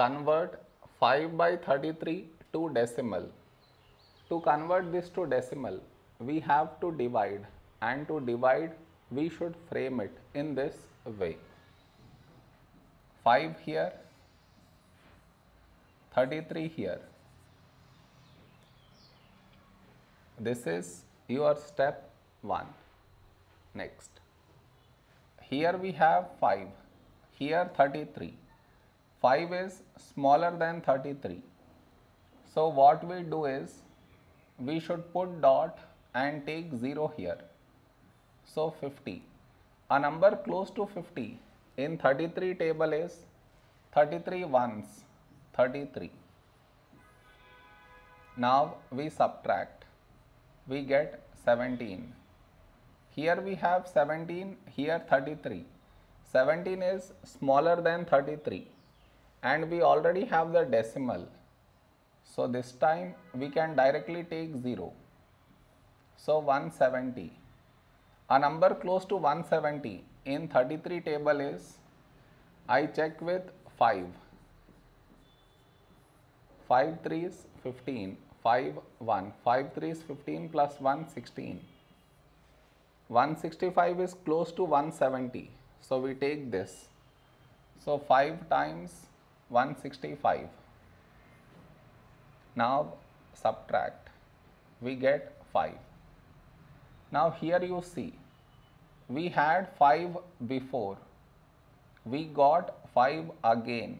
convert 5 by 33 to decimal. To convert this to decimal, we have to divide and to divide we should frame it in this way. 5 here, 33 here. This is your step 1. Next. Here we have 5, here 33. 5 is smaller than 33. So what we do is we should put dot and take 0 here. So 50. A number close to 50 in 33 table is 33 ones 33. Now we subtract. We get 17. Here we have 17, here 33. 17 is smaller than 33 and we already have the decimal. So this time we can directly take 0. So 170. A number close to 170 in 33 table is I check with 5. 5 3 is 15, 5 1, 5 3 is 15 plus 1 16. 165 is close to 170. So we take this. So 5 times 165. Now subtract. We get 5. Now here you see we had 5 before. We got 5 again.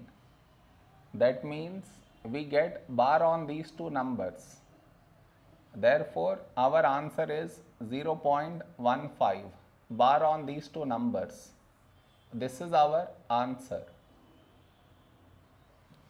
That means we get bar on these two numbers. Therefore, our answer is 0.15 bar on these two numbers. This is our answer.